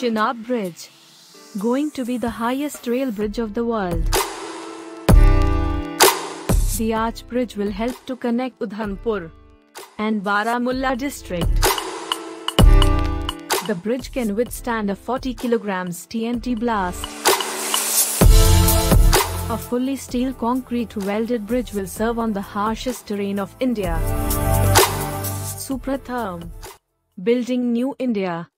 Chenab Bridge. Going to be the highest rail bridge of the world. The arch bridge will help to connect Udhampur and Baramulla district. The bridge can withstand a 40 kilograms TNT blast. A fully steel concrete welded bridge will serve on the harshest terrain of India. Supratherme. Building New India.